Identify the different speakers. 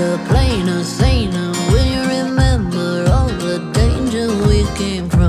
Speaker 1: A plain, a plainer, and Will you remember all the danger we came from?